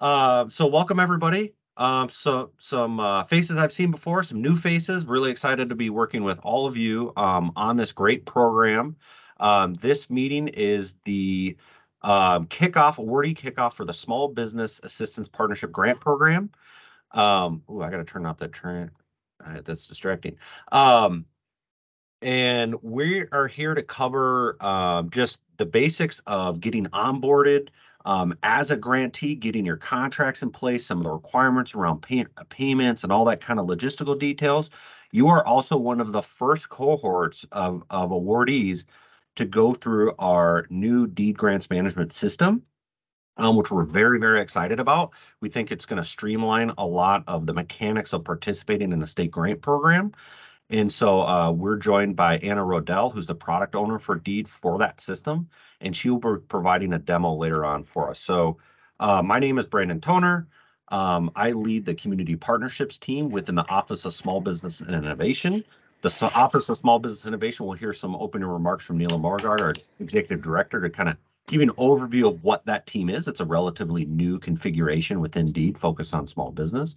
Uh, so welcome everybody. Um, so some uh, faces I've seen before, some new faces. Really excited to be working with all of you um, on this great program. Um, this meeting is the um, kickoff, awardee kickoff for the Small Business Assistance Partnership Grant Program. Um, oh, I got to turn off that trend. That's distracting. Um, and we are here to cover um, just the basics of getting onboarded um, as a grantee, getting your contracts in place, some of the requirements around pay payments and all that kind of logistical details. You are also one of the first cohorts of, of awardees to go through our new deed grants management system. Um, which we're very, very excited about. We think it's going to streamline a lot of the mechanics of participating in the state grant program. And so uh, we're joined by Anna Rodell, who's the product owner for Deed for that system, and she will be providing a demo later on for us. So uh, my name is Brandon Toner. Um, I lead the community partnerships team within the Office of Small Business and Innovation. The Office of Small Business Innovation will hear some opening remarks from Neela Mollgaard, our executive director, to kind of give an overview of what that team is. It's a relatively new configuration within Deed focused on small business.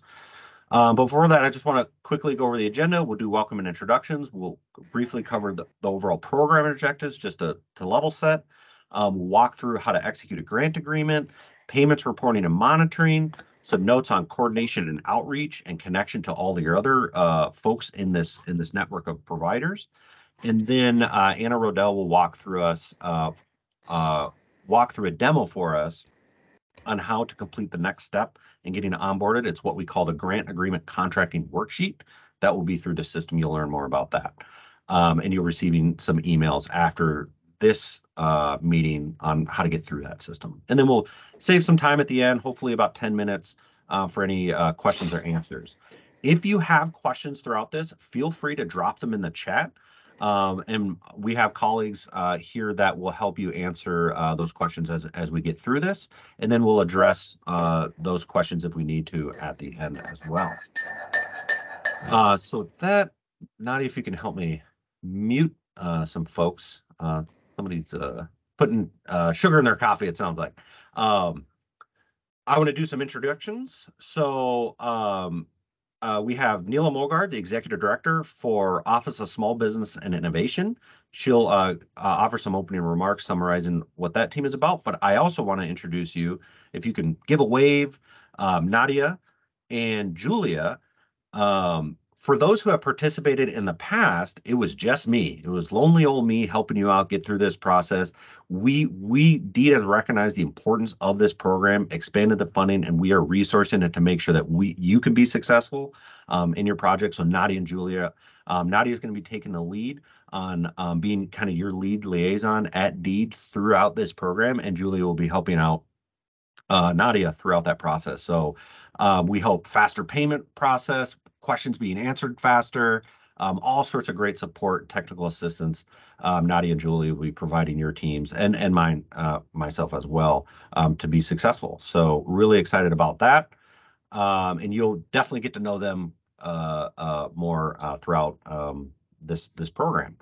Um, before that, I just want to quickly go over the agenda. We'll do welcome and introductions. We'll briefly cover the, the overall program objectives just to, to level set. Um, we'll walk through how to execute a grant agreement, payments reporting and monitoring, some notes on coordination and outreach and connection to all the other uh, folks in this in this network of providers. And then uh, Anna Rodell will walk through us, uh, uh walk through a demo for us on how to complete the next step in getting onboarded. It's what we call the grant agreement contracting worksheet. That will be through the system. You'll learn more about that. Um, and you're receiving some emails after this uh, meeting on how to get through that system. And then we'll save some time at the end, hopefully about 10 minutes uh, for any uh, questions or answers. If you have questions throughout this, feel free to drop them in the chat. Um, and we have colleagues uh, here that will help you answer uh, those questions as, as we get through this. And then we'll address uh, those questions if we need to at the end as well. Uh, so that, Nadia, if you can help me mute uh, some folks. Uh, somebody's putting sugar in their coffee, it sounds like. Um, I want to do some introductions. So um, uh, we have Neela Mollgaard, the Executive Director for Office of Small Business and Innovation. She'll uh, uh, offer some opening remarks summarizing what that team is about. But I also want to introduce you, if you can give a wave, um, Nadia and Julia. Um, for those who have participated in the past, it was just me. It was lonely old me helping you out get through this process. We we Deed has recognized the importance of this program, expanded the funding, and we are resourcing it to make sure that we you can be successful um, in your project. So Nadia and Julia, um, Nadia is going to be taking the lead on um, being kind of your lead liaison at Deed throughout this program, and Julia will be helping out uh, Nadia throughout that process. So um, we hope faster payment process, questions being answered faster, um, all sorts of great support, technical assistance. Um, Nadia and Julie will be providing your teams and and mine uh, myself as well um, to be successful. So really excited about that, um, and you'll definitely get to know them uh, uh, more uh, throughout um, this this program.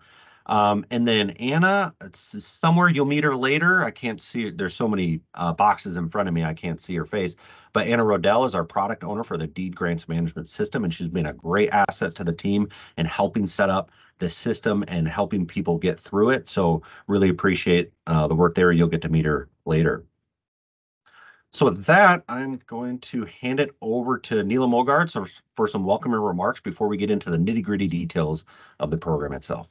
Um, and then Anna, it's somewhere you'll meet her later. I can't see, there's so many uh, boxes in front of me, I can't see her face. But Anna Rodell is our product owner for the Deed Grants Management System, and she's been a great asset to the team in helping set up the system and helping people get through it. So really appreciate uh, the work there. You'll get to meet her later. So with that, I'm going to hand it over to Neela Mollgaard for some welcoming remarks before we get into the nitty gritty details of the program itself.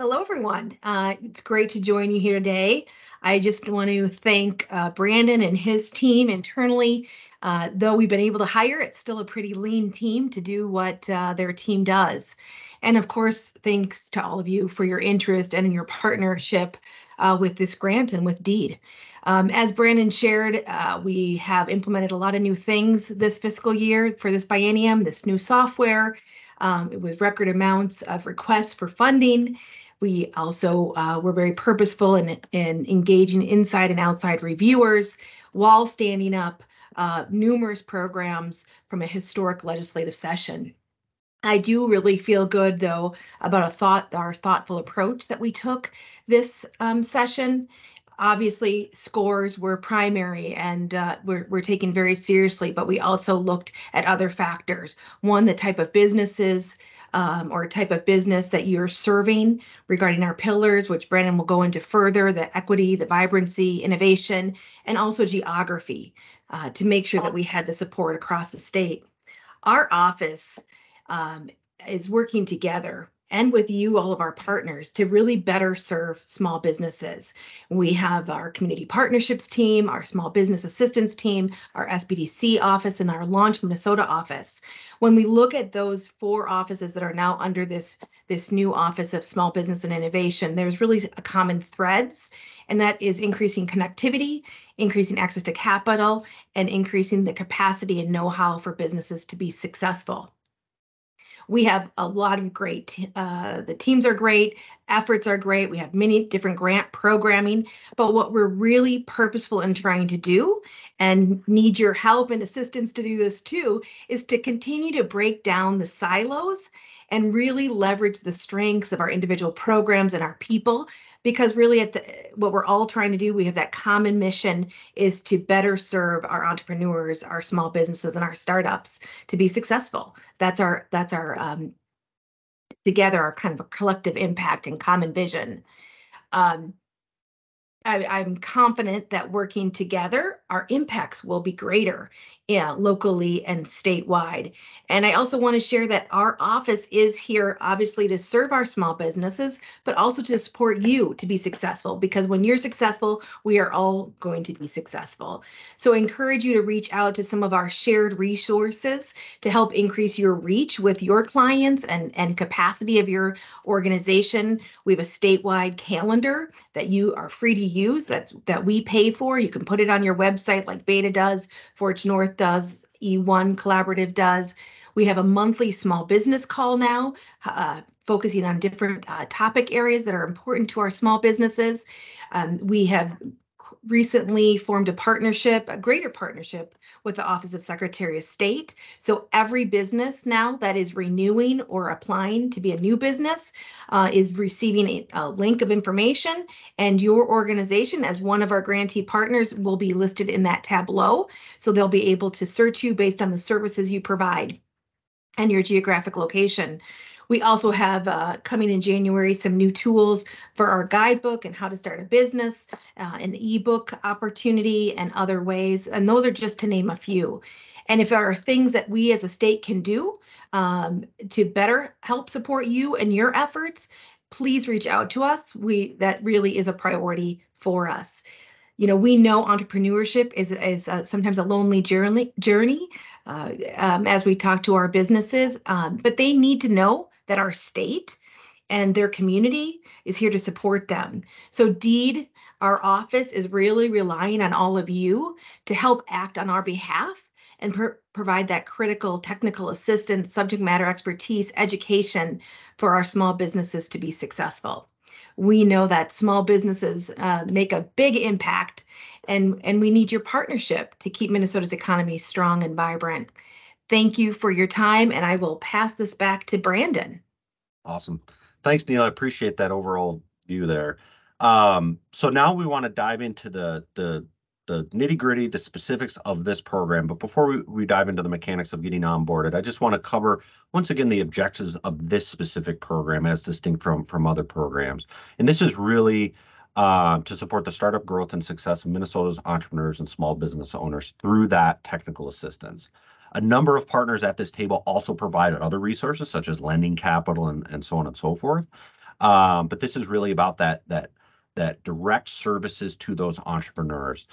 Hello, everyone. Uh, it's great to join you here today. I just want to thank uh, Brandon and his team internally. Uh, though we've been able to hire, it's still a pretty lean team to do what uh, their team does. And of course, thanks to all of you for your interest and your partnership uh, with this grant and with Deed. Um, as Brandon shared, uh, we have implemented a lot of new things this fiscal year for this biennium, this new software, um, with record amounts of requests for funding we also uh, were very purposeful in, in engaging inside and outside reviewers while standing up uh, numerous programs from a historic legislative session. I do really feel good though about a thought, our thoughtful approach that we took this um, session. obviously scores were primary and uh, we're, we're taken very seriously, but we also looked at other factors. One, the type of businesses um, or type of business that you're serving regarding our pillars, which Brandon will go into further, the equity, the vibrancy, innovation, and also geography uh, to make sure that we had the support across the state. Our office um, is working together and with you, all of our partners, to really better serve small businesses. We have our community partnerships team, our small business assistance team, our SBDC office, and our Launch Minnesota office. When we look at those four offices that are now under this, this new Office of Small Business and Innovation, there's really a common threads, and that is increasing connectivity, increasing access to capital, and increasing the capacity and know-how for businesses to be successful we have a lot of great uh, the teams are great efforts are great we have many different grant programming but what we're really purposeful in trying to do and need your help and assistance to do this too is to continue to break down the silos and really leverage the strengths of our individual programs and our people because really at the what we're all trying to do we have that common mission is to better serve our entrepreneurs our small businesses and our startups to be successful. That's our that's our um, together our kind of a collective impact and common vision. Um, I, am confident that working together, our impacts will be greater yeah, locally and statewide. And I also want to share that our office is here obviously to serve our small businesses, but also to support you to be successful because when you're successful, we are all going to be successful. So I encourage you to reach out to some of our shared resources to help increase your reach with your clients and, and capacity of your organization. We have a statewide calendar that you are free to use that's that we pay for. You can put it on your website like Beta does, Forge North does, E1 Collaborative does. We have a monthly small business call now, uh, focusing on different uh, topic areas that are important to our small businesses. Um, we have recently formed a partnership, a greater partnership with the Office of Secretary of State. So every business now that is renewing or applying to be a new business uh, is receiving a, a, link of information and your organization as one of our grantee partners will be listed in that tableau. So they'll be able to search you based on the services you provide and your geographic location. We also have uh, coming in January some new tools for our guidebook and how to start a business, uh, an ebook opportunity, and other ways. And those are just to name a few. And if there are things that we as a state can do um, to better help support you and your efforts, please reach out to us. We that really is a priority for us you know we know entrepreneurship is is uh, sometimes a lonely journey journey uh, um, as we talk to our businesses um, but they need to know that our state and their community is here to support them. So, DEED, our office, is really relying on all of you to help act on our behalf and provide that critical technical assistance, subject matter expertise, education for our small businesses to be successful. We know that small businesses uh, make a big impact, and, and we need your partnership to keep Minnesota's economy strong and vibrant. Thank you for your time, and I will pass this back to Brandon. Awesome. Thanks, Neil. I appreciate that overall view there. Um, so now we want to dive into the the the nitty gritty, the specifics of this program. But before we, we dive into the mechanics of getting onboarded, I just want to cover once again the objectives of this specific program as distinct from from other programs. And this is really uh, to support the startup growth and success of Minnesota's entrepreneurs and small business owners through that technical assistance. A number of partners at this table also provided other resources such as lending capital and, and so on and so forth. Um, but this is really about that that that direct services to those entrepreneurs.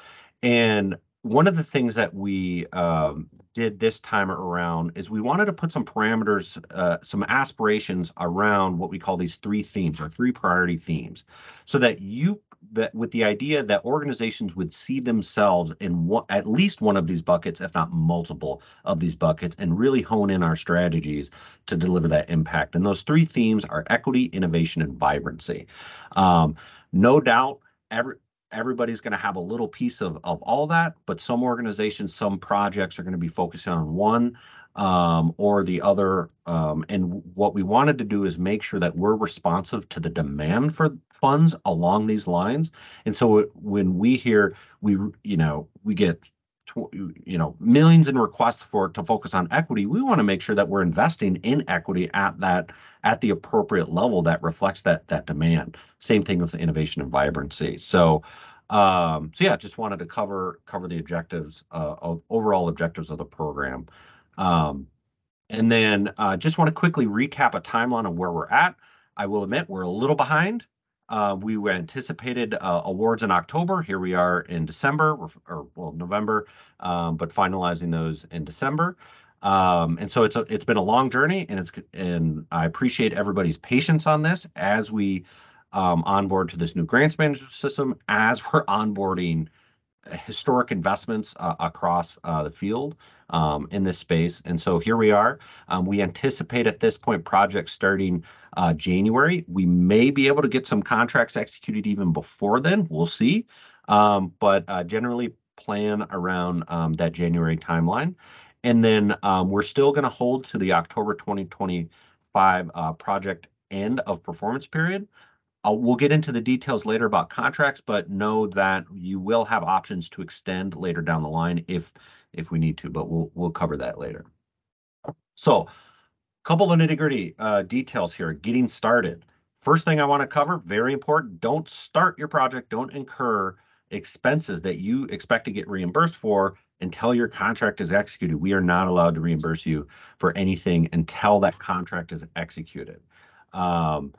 And one of the things that we um, did this time around is we wanted to put some parameters, uh, some aspirations around what we call these three themes or three priority themes, so that you that with the idea that organizations would see themselves in one, at least one of these buckets, if not multiple of these buckets, and really hone in our strategies to deliver that impact. And those three themes are equity, innovation, and vibrancy. Um, no doubt, every everybody's going to have a little piece of, of all that, but some organizations, some projects are going to be focusing on one um, or the other. Um, and what we wanted to do is make sure that we're responsive to the demand for funds along these lines. And so when we hear we, you know, we get you know millions in requests for to focus on equity we want to make sure that we're investing in equity at that at the appropriate level that reflects that that demand same thing with innovation and vibrancy so um so yeah just wanted to cover cover the objectives uh, of overall objectives of the program um and then uh, just want to quickly recap a timeline of where we're at i will admit we're a little behind uh, we anticipated uh, awards in October. Here we are in December, or, or well, November, um, but finalizing those in December. Um, and so it's a, it's been a long journey, and it's and I appreciate everybody's patience on this as we um, onboard to this new grants management system, as we're onboarding historic investments uh, across uh, the field um, in this space. And so here we are. Um, we anticipate at this point projects starting uh, January. We may be able to get some contracts executed even before then. We'll see. Um, but uh, generally plan around um, that January timeline. And then um, we're still going to hold to the October 2025 uh, project end of performance period. Uh, we'll get into the details later about contracts, but know that you will have options to extend later down the line if if we need to, but we'll we'll cover that later. So, a couple of nitty gritty uh, details here. Getting started. First thing I want to cover, very important. Don't start your project. Don't incur expenses that you expect to get reimbursed for until your contract is executed. We are not allowed to reimburse you for anything until that contract is executed. Um,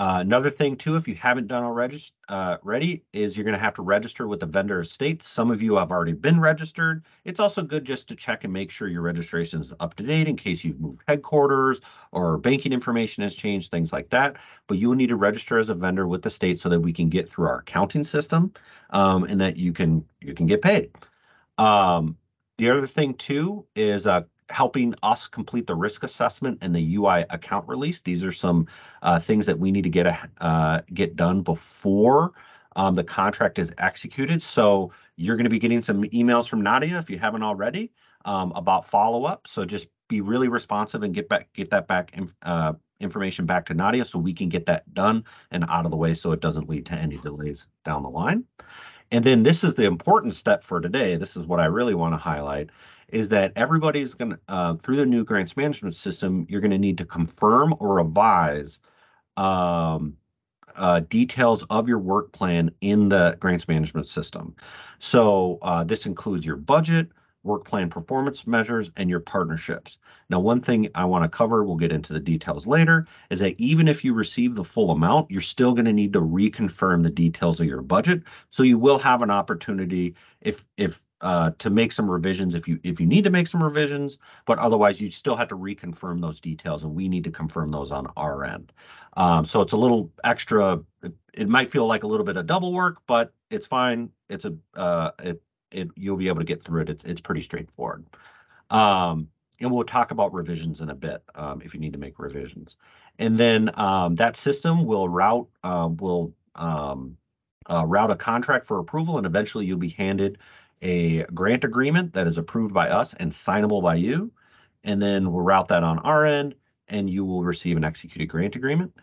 uh, another thing too, if you haven't done already, uh, ready, is you're going to have to register with the vendor states. Some of you have already been registered. It's also good just to check and make sure your registration is up to date in case you've moved headquarters or banking information has changed, things like that. But you will need to register as a vendor with the state so that we can get through our accounting system um, and that you can you can get paid. Um, the other thing too is uh, helping us complete the risk assessment and the UI account release. These are some uh, things that we need to get a, uh, get done before um, the contract is executed. So you're going to be getting some emails from Nadia if you haven't already um, about follow up. So just be really responsive and get back get that back uh, information back to Nadia so we can get that done and out of the way so it doesn't lead to any delays down the line. And then this is the important step for today. This is what I really want to highlight is that everybody's going to, uh, through the new grants management system, you're going to need to confirm or revise um, uh, details of your work plan in the grants management system. So uh, this includes your budget, work plan performance measures, and your partnerships. Now, one thing I want to cover, we'll get into the details later, is that even if you receive the full amount, you're still going to need to reconfirm the details of your budget. So you will have an opportunity if if uh, to make some revisions if you if you need to make some revisions, but otherwise you still have to reconfirm those details, and we need to confirm those on our end. Um, so it's a little extra. It, it, might feel like a little bit of double work, but it's fine. It's a uh, it it you'll be able to get through it. It's it's pretty straightforward. Um, and we'll talk about revisions in a bit um, if you need to make revisions. And then um, that system will route uh, will um, uh, route a contract for approval, and eventually you'll be handed a grant agreement that is approved by us and signable by you. And then we'll route that on our end and you will receive an executed grant agreement.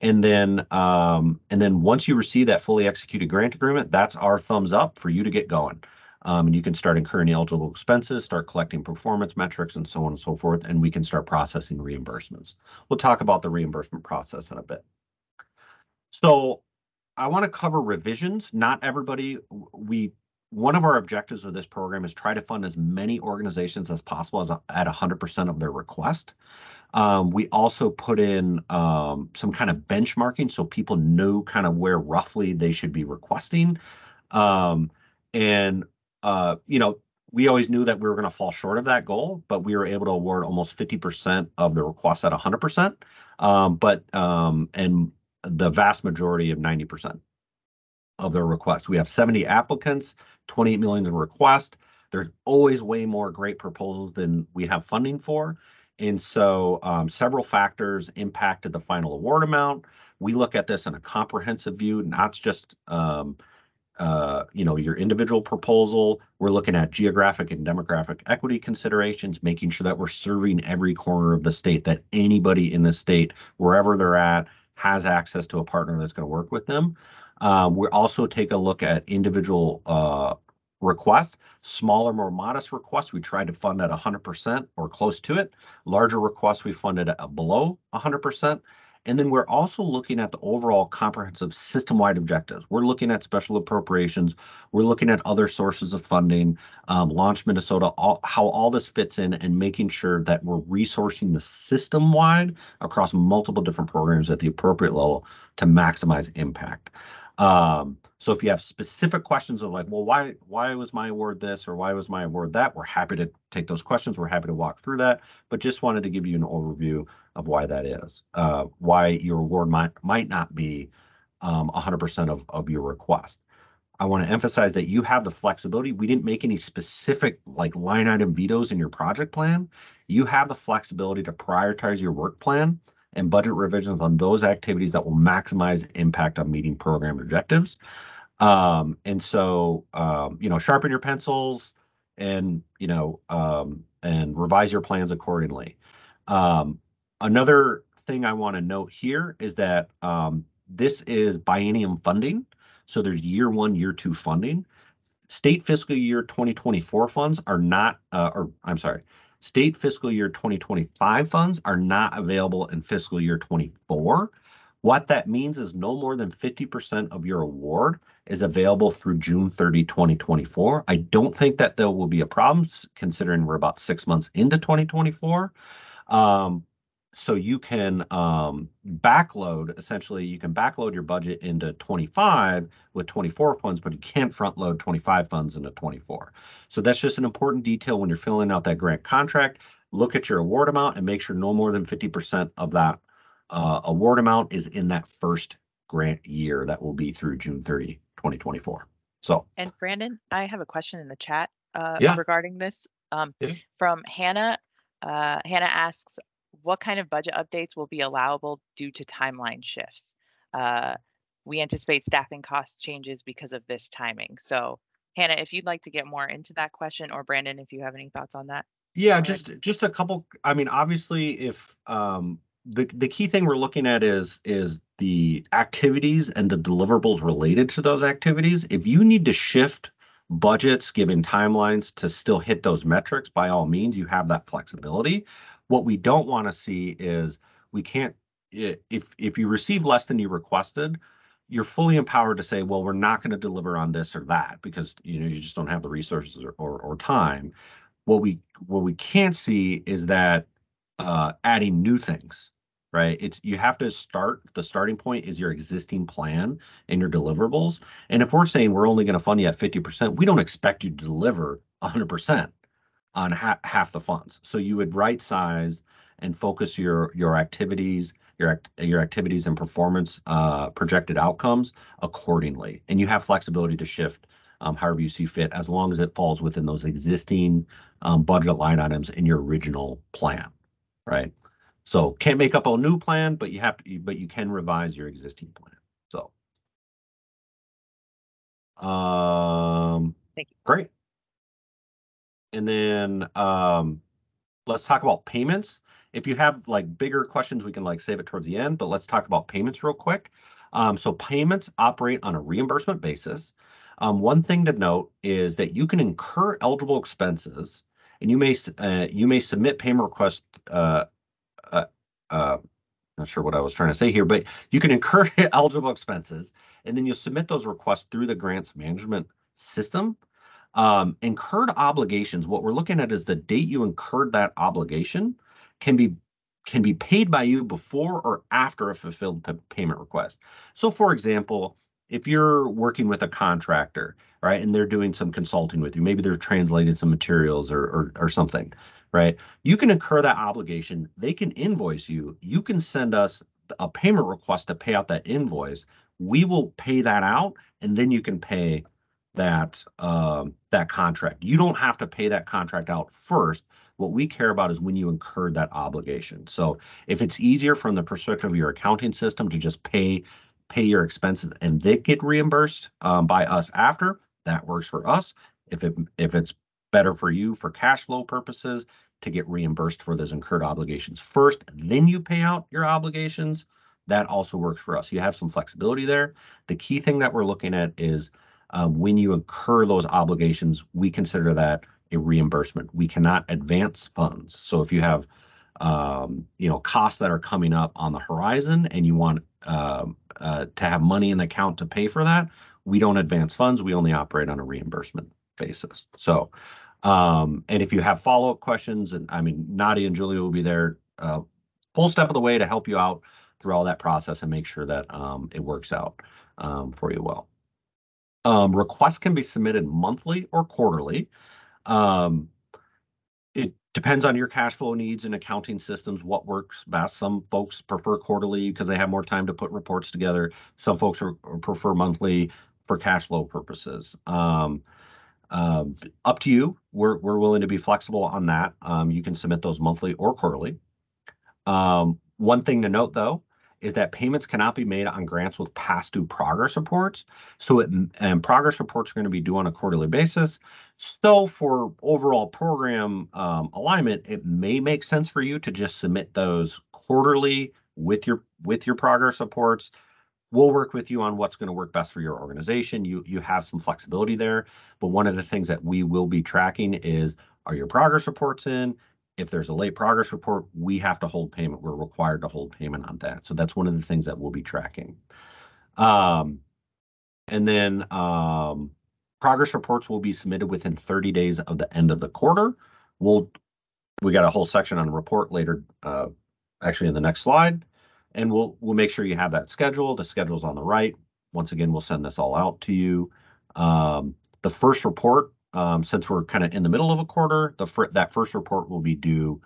And then um, and then once you receive that fully executed grant agreement, that's our thumbs up for you to get going. Um, and you can start incurring eligible expenses, start collecting performance metrics, and so on and so forth, and we can start processing reimbursements. We'll talk about the reimbursement process in a bit. So I want to cover revisions. Not everybody, we one of our objectives of this program is try to fund as many organizations as possible as a, at 100% of their request. Um, we also put in um, some kind of benchmarking so people know kind of where roughly they should be requesting. Um, and, uh, you know, we always knew that we were going to fall short of that goal, but we were able to award almost 50% of the requests at 100%, um, but um, and the vast majority of 90% of their requests. We have 70 applicants, 28 million in request. There's always way more great proposals than we have funding for. And so um, several factors impacted the final award amount. We look at this in a comprehensive view, not just um, uh, you know, your individual proposal. We're looking at geographic and demographic equity considerations, making sure that we're serving every corner of the state, that anybody in the state, wherever they're at, has access to a partner that's going to work with them. Uh, we also take a look at individual uh, requests. Smaller, more modest requests, we try to fund at 100% or close to it. Larger requests, we funded at below 100%. And then we're also looking at the overall comprehensive system-wide objectives. We're looking at special appropriations. We're looking at other sources of funding, um, Launch Minnesota, all, how all this fits in and making sure that we're resourcing the system-wide across multiple different programs at the appropriate level to maximize impact. Um, so if you have specific questions of like, well, why why was my award this or why was my award that? We're happy to take those questions. We're happy to walk through that, but just wanted to give you an overview of why that is, uh, why your award might might not be um, 100% of, of your request. I want to emphasize that you have the flexibility. We didn't make any specific like line item vetoes in your project plan. You have the flexibility to prioritize your work plan and budget revisions on those activities that will maximize impact on meeting program objectives. Um, and so, um, you know, sharpen your pencils and, you know, um, and revise your plans accordingly. Um, another thing I want to note here is that um, this is biennium funding. So there's year one, year two funding. State fiscal year 2024 funds are not, uh, or I'm sorry, State fiscal year 2025 funds are not available in fiscal year 24. What that means is no more than 50% of your award is available through June 30, 2024. I don't think that there will be a problem considering we're about six months into 2024. Um, so you can um, backload essentially you can backload your budget into 25 with 24 funds but you can't front load 25 funds into 24 so that's just an important detail when you're filling out that grant contract look at your award amount and make sure no more than 50% of that uh, award amount is in that first grant year that will be through june 30 2024 so and brandon i have a question in the chat uh, Yeah. regarding this um, Yeah. from hannah uh, hannah asks what kind of budget updates will be allowable due to timeline shifts? Uh, we anticipate staffing cost changes because of this timing. So Hannah, if you'd like to get more into that question or Brandon, if you have any thoughts on that. Yeah, just just a couple. I mean, obviously, if um, the the key thing we're looking at is is the activities and the deliverables related to those activities. If you need to shift budgets given timelines to still hit those metrics, by all means, you have that flexibility. What we don't want to see is we can't if if you receive less than you requested, you're fully empowered to say, well, we're not going to deliver on this or that because you know you just don't have the resources or, or, or time. What we what we can't see is that uh, adding new things right? It's you have to start the starting point is your existing plan and your deliverables. And if we're saying we're only going to fund you at 50% we don't expect you to deliver 100% on ha- half the funds so you would right size and focus your your activities your act, your activities and performance uh, projected outcomes accordingly and you have flexibility to shift um, however you see fit as long as it falls within those existing um, budget line items in your original plan, right? So can't make up a new plan, but you have to, but you can revise your existing plan. So. Um, Thank you. great. And then, um, let's talk about payments. If you have like bigger questions, we can like save it towards the end, but let's talk about payments real quick. Um, so payments operate on a reimbursement basis. Um, one thing to note is that you can incur eligible expenses and you may, uh, you may submit payment request, uh, uh, uh, not sure what I was trying to say here, but you can incur eligible expenses and then you'll submit those requests through the grants management system. Um, incurred obligations, what we're looking at is the date you incurred that obligation can be can be paid by you before or after a fulfilled pa- payment request. So for example, if you're working with a contractor, right, and they're doing some consulting with you, maybe they're translating some materials or, or, or something, right? You can incur that obligation. They can invoice you. You can send us a payment request to pay out that invoice. We will pay that out, and then you can pay that um, that contract. You don't have to pay that contract out first. What we care about is when you incurred that obligation. So if it's easier from the perspective of your accounting system to just pay pay your expenses and they get reimbursed um, by us after, that works for us. If it if it's better for you for cash flow purposes to get reimbursed for those incurred obligations first, then you pay out your obligations. That also works for us. You have some flexibility there. The key thing that we're looking at is when you incur those obligations, we consider that a reimbursement. We cannot advance funds. So if you have um, you know costs that are coming up on the horizon and you want um, uh, to have money in the account to pay for that, we don't advance funds. We only operate on a reimbursement basis. So, um, and if you have follow-up questions, and I mean, Nadia and Julia will be there uh, full step of the way to help you out through all that process and make sure that um, it works out um, for you well. Um, requests can be submitted monthly or quarterly. Um, it depends on your cash flow needs and accounting systems, what works best. Some folks prefer quarterly because they have more time to put reports together. Some folks are, prefer monthly for cash flow purposes. Um, um, up to you. We're, we're willing to be flexible on that. Um, you can submit those monthly or quarterly. Um, one thing to note though, is that payments cannot be made on grants with past due progress reports. So it, and progress reports are going to be due on a quarterly basis. So for overall program um, alignment, it may make sense for you to just submit those quarterly with your with your progress reports. We'll work with you on what's going to work best for your organization. You you have some flexibility there, but one of the things that we will be tracking is are your progress reports in? If there's a late progress report, we have to hold payment. We're required to hold payment on that. So that's one of the things that we'll be tracking. Um, and then um, progress reports will be submitted within 30 days of the end of the quarter. We'll we got a whole section on report later, uh, actually in the next slide, and we'll we'll make sure you have that schedule. The schedule's on the right. Once again, we'll send this all out to you. Um, the first report um, since we're kind of in the middle of a quarter, the that first report will be due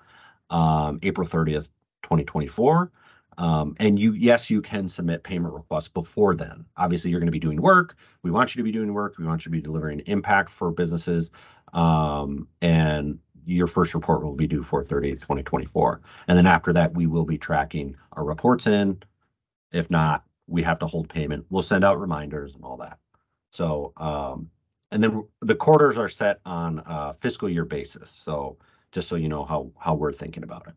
um, April 30th, 2024. Um, and you, yes, you can submit payment requests before then. Obviously, you're going to be doing work. We want you to be doing work. We want you to be delivering impact for businesses. Um, and your first report will be due for 30th, 2024. And then after that, we will be tracking our reports in. If not, we have to hold payment. We'll send out reminders and all that. So um, and then the quarters are set on a fiscal year basis. So just so you know how, how we're thinking about it.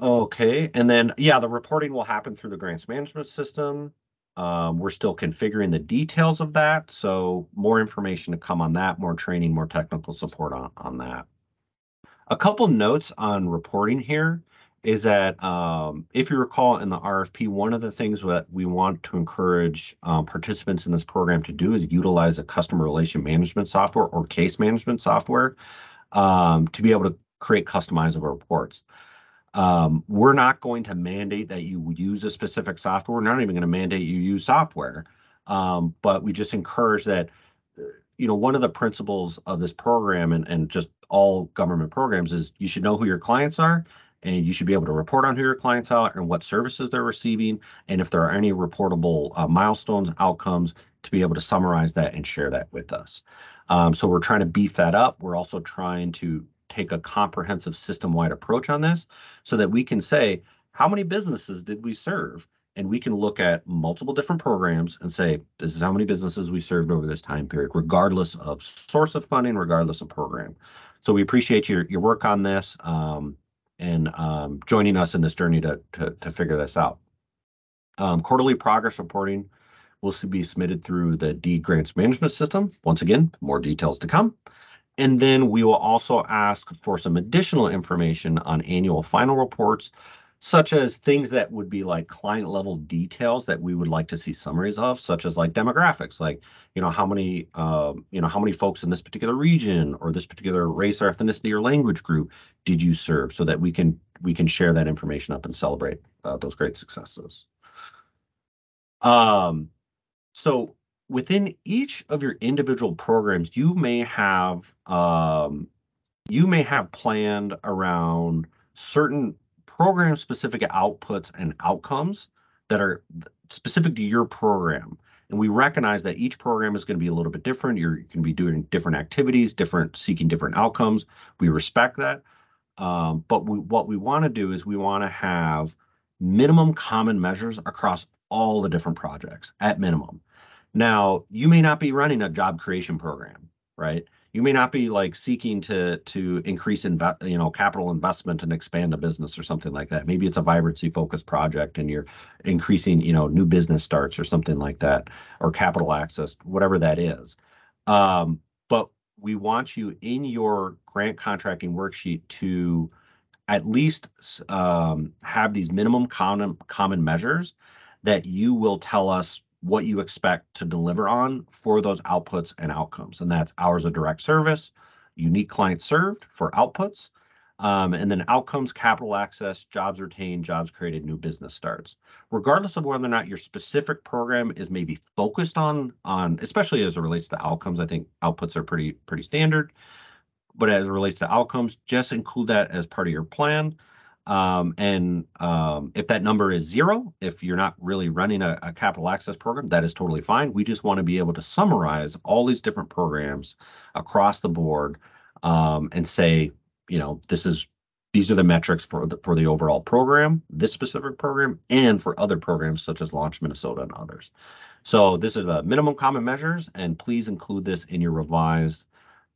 Okay, and then, yeah, the reporting will happen through the grants management system. Um, we're still configuring the details of that, so more information to come on that, more training, more technical support on, on that. A couple notes on reporting here is that um, if you recall in the RFP, one of the things that we want to encourage um, participants in this program to do is utilize a customer relation management software or case management software um, to be able to create customizable reports. Um, we're not going to mandate that you use a specific software. We're not even going to mandate you use software, um, but we just encourage that uh, you know, one of the principles of this program and, and just all government programs is you should know who your clients are and you should be able to report on who your clients are and what services they're receiving, and if there are any reportable uh, milestones, outcomes, to be able to summarize that and share that with us. Um, so we're trying to beef that up. We're also trying to take a comprehensive system-wide approach on this so that we can say, how many businesses did we serve? And we can look at multiple different programs and say, this is how many businesses we served over this time period, regardless of source of funding, regardless of program. So we appreciate your, your work on this. Um, and um, joining us in this journey to, to, to figure this out. Um, quarterly progress reporting will be submitted through the Deed grants management system. Once again, more details to come. And then we will also ask for some additional information on annual final reports such as things that would be like client level details that we would like to see summaries of, such as like demographics, like you know how many um, you know how many folks in this particular region or this particular race or ethnicity or language group did you serve, so that we can we can share that information up and celebrate uh, those great successes. Um, so within each of your individual programs, you may have um, you may have planned around certain program specific outputs and outcomes that are specific to your program. And we recognize that each program is going to be a little bit different. You're going to be doing different activities, different seeking different outcomes. We respect that. Um, but we, what we want to do is we want to have minimum common measures across all the different projects at minimum. Now, you may not be running a job creation program, right? You may not be like seeking to to increase invest, you know, capital investment and expand a business or something like that. Maybe it's a vibrancy focused project and you're increasing, you know, new business starts or something like that, or capital access, whatever that is. Um, but we want you in your grant contracting worksheet to at least um, have these minimum common common measures that you will tell us what you expect to deliver on for those outputs and outcomes. And that's hours of direct service, unique clients served for outputs, um, and then outcomes, capital access, jobs retained, jobs created, new business starts. Regardless of whether or not your specific program is maybe focused on, on especially as it relates to outcomes, I think outputs are pretty pretty standard. But as it relates to outcomes, just include that as part of your plan. Um, and um, if that number is zero, if you're not really running a, a, capital access program, that is totally fine. We just want to be able to summarize all these different programs across the board um, and say, you know, this is these are the metrics for the for the overall program, this specific program, and for other programs such as Launch Minnesota and others. So this is a minimum common measures, and please include this in your revised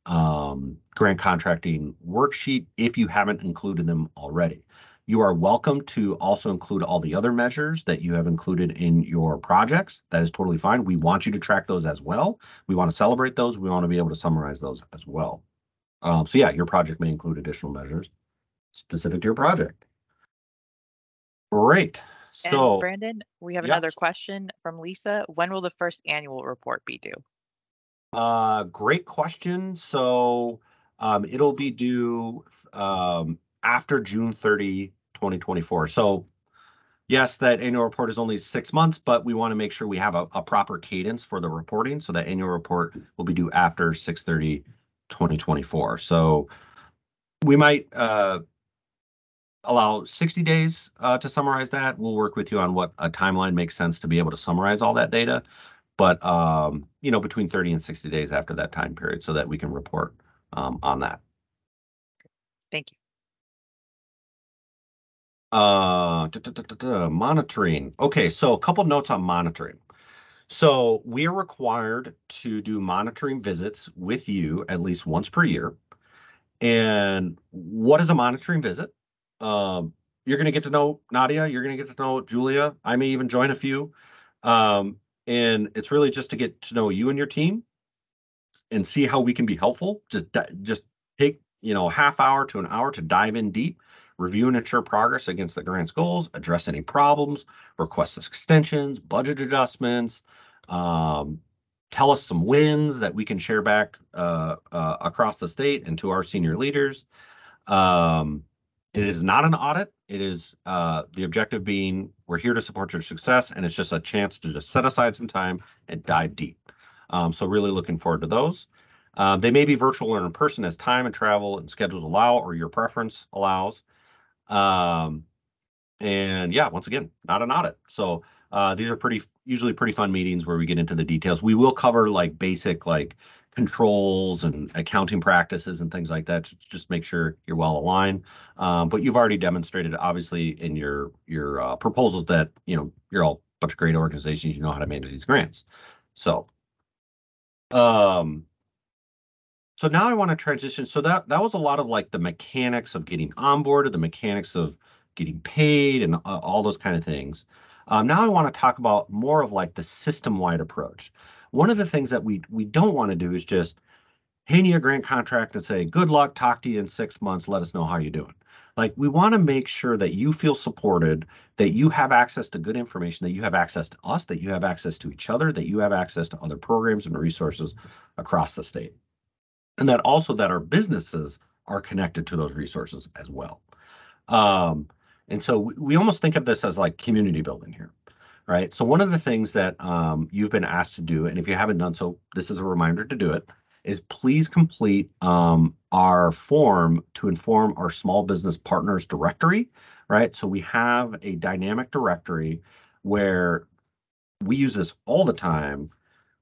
um, grant contracting worksheet if you haven't included them already. You are welcome to also include all the other measures that you have included in your projects. That is totally fine. We want you to track those as well. We want to celebrate those. We want to be able to summarize those as well. Um, so yeah, your project may include additional measures specific to your project. Great. So and Brandon, we have another question from Lisa. When will the first annual report be due? Uh, great question. So um, it'll be due um, after June 30, 2024. So yes, that annual report is only six months, but we want to make sure we have a, a proper cadence for the reporting. So that annual report will be due after 630, 2024. So we might uh, allow 60 days uh, to summarize that. We'll work with you on what a timeline makes sense to be able to summarize all that data but um, you know, between 30 and 60 days after that time period so that we can report um, on that. Thank you. Uh, da, da, da, monitoring. Okay, so a couple notes on monitoring. So we are required to do monitoring visits with you at least once per year. And what is a monitoring visit? Um, you're going to get to know Nadia. You're going to get to know Julia. I may even join a few. Um, and it's really just to get to know you and your team and see how we can be helpful. Just just take you know a half hour to an hour to dive in deep review and ensure progress against the grant's goals address any problems request extensions budget adjustments um, tell us some wins that we can share back uh, uh, across the state and to our senior leaders. Um, it is not an audit. It is uh, the objective being we're here to support your success, and it's just a chance to just set aside some time and dive deep. Um, so really looking forward to those. Uh, they may be virtual or in person as time and travel and schedules allow or your preference allows. Um, and yeah, once again, not an audit. So uh, these are pretty usually pretty fun meetings where we get into the details. We will cover like basic like controls and accounting practices and things like that to just make sure you're well aligned. Um, but you've already demonstrated, obviously, in your your uh, proposals that you know you're all a bunch of great organizations. You know how to manage these grants. So, um, so now I want to transition. So that that was a lot of like the mechanics of getting onboarded, the mechanics of getting paid, and uh, all those kind of things. Um, now I want to talk about more of like the system-wide approach. One of the things that we we don't want to do is just hand you a grant contract and say, good luck, talk to you in six months, let us know how you're doing. Like we want to make sure that you feel supported, that you have access to good information, that you have access to us, that you have access to each other, that you have access to other programs and resources across the state. And that also that our businesses are connected to those resources as well. Um, and so we, we almost think of this as like community building here right? So one of the things that um, you've been asked to do, and if you haven't done so, this is a reminder to do it, is please complete um, our form to inform our small business partners directory, right? So we have a dynamic directory where we use this all the time,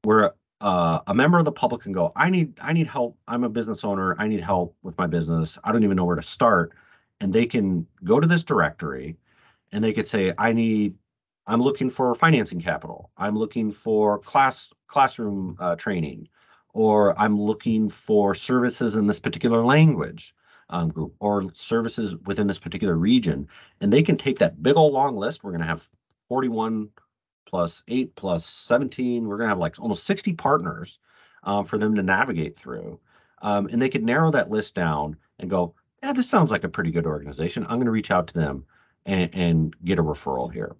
where uh, a member of the public can go, I need, I need help. I'm a business owner. I need help with my business. I don't even know where to start. And they can go to this directory and they could say, I need, I'm looking for financing capital. I'm looking for class classroom uh, training, or I'm looking for services in this particular language um, group or services within this particular region. And they can take that big old long list. We're going to have 41 plus 8 plus 17. We're going to have like almost 60 partners uh, for them to navigate through. Um, and they could narrow that list down and go, yeah, this sounds like a pretty good organization. I'm going to reach out to them and, and get a referral here.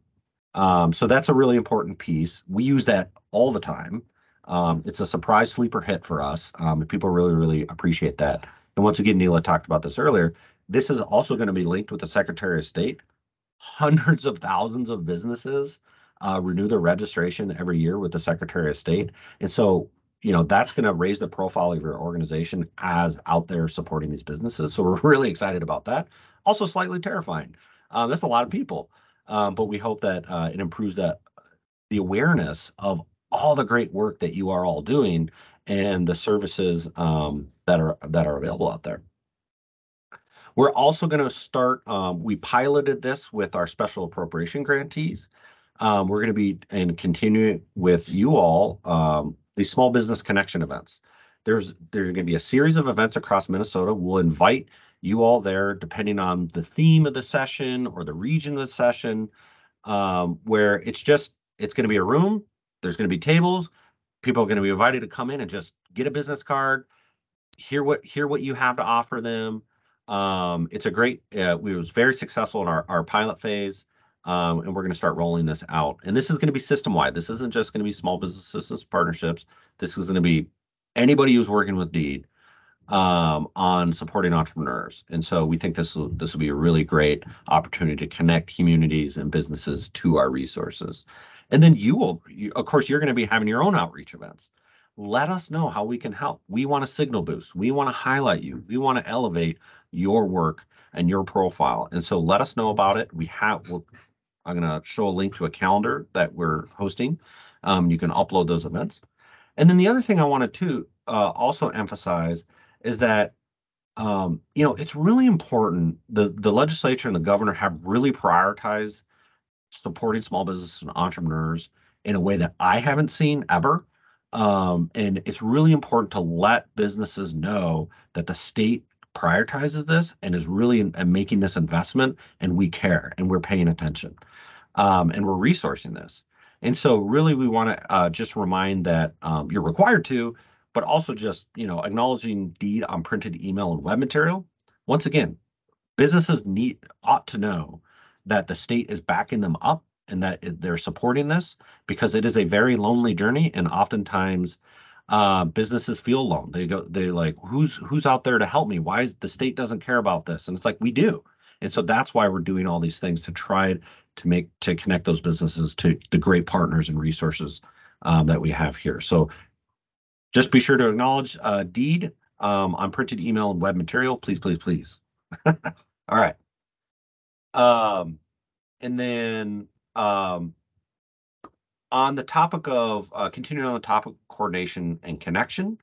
Um, so that's a really important piece. We use that all the time. Um, it's a surprise sleeper hit for us. Um, people really, really appreciate that. And once again, Neela talked about this earlier. This is also going to be linked with the Secretary of State. Hundreds of thousands of businesses uh, renew their registration every year with the Secretary of State. And so, you know, that's going to raise the profile of your organization as out there supporting these businesses. So we're really excited about that. Also, slightly terrifying. Um, that's a lot of people, um, but we hope that uh, it improves that the awareness of all the great work that you are all doing and the services um, that are that are available out there. We're also going to start. Um, we piloted this with our special appropriation grantees. Um, we're going to be and continue with you all um, these small business connection events. There's there's going to be a series of events across Minnesota. We'll invite you all there, depending on the theme of the session or the region of the session, um, where it's just it's going to be a room. There's going to be tables people are going to be invited to come in and just get a business card, hear what hear what you have to offer them. Um, it's a great. Uh, we was very successful in our our pilot phase, um, and we're going to start rolling this out. And this is going to be system wide. This isn't just going to be small business systems partnerships. This is going to be anybody who's working with Deed um, on supporting entrepreneurs. And so we think this will this will be a really great opportunity to connect communities and businesses to our resources. And then you will, you, of course, you're going to be having your own outreach events. Let us know how we can help. We want to signal boost. We want to highlight you. We want to elevate your work and your profile. And so let us know about it. We have, we'll, I'm going to show a link to a calendar that we're hosting. Um, you can upload those events. And then the other thing I wanted to uh, also emphasize is that um, you know it's really important. The the legislature and the governor have really prioritized supporting small business and entrepreneurs in a way that I haven't seen ever. Um, and it's really important to let businesses know that the state prioritizes this and is really in, in making this investment and we care and we're paying attention um, and we're resourcing this. And so really we want to uh, just remind that um, you're required to, but also just, you know, acknowledging deed on printed email and web material. Once again, businesses need ought to know that the state is backing them up and that they're supporting this because it is a very lonely journey and oftentimes uh, businesses feel alone. They go, they're like, who's who's out there to help me? Why is the state doesn't care about this? And it's like we do. And so that's why we're doing all these things to try to make to connect those businesses to the great partners and resources um, that we have here. So just be sure to acknowledge uh, deed um, on printed email and web material, please, please, please. all right. Um, and then um, on the topic of uh, continuing on the topic of coordination and connection,